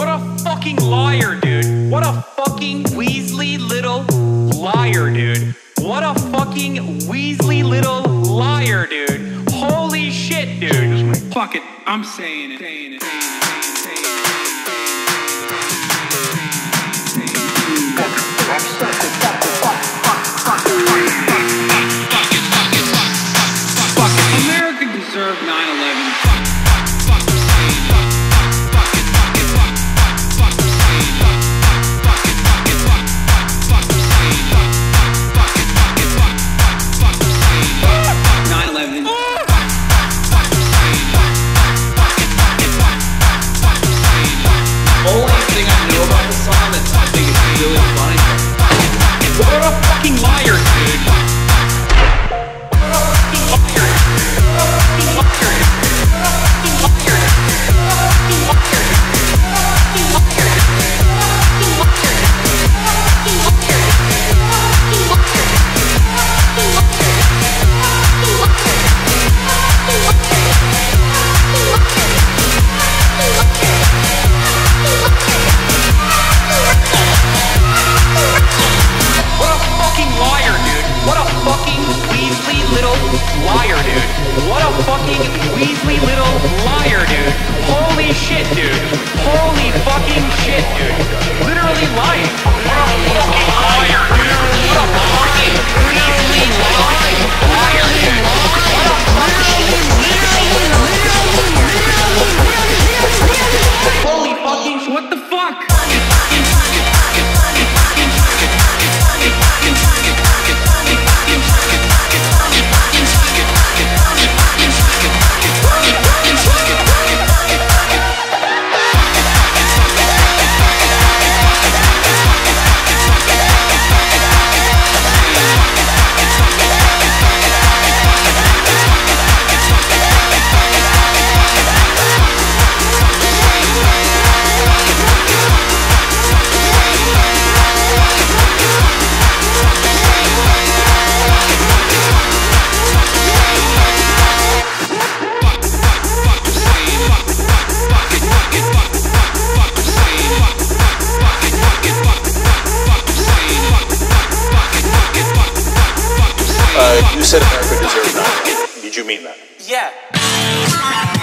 What a fucking liar, dude. What a fucking Weasley little liar, dude. What a fucking Weasley little liar, dude. Holy shit, dude. Fuck it. I'm saying it. Saying it. Saying it. Saying it. fucking Weasley little liar, dude. Holy shit, dude. you said America deserves that. Did you mean that? Yeah.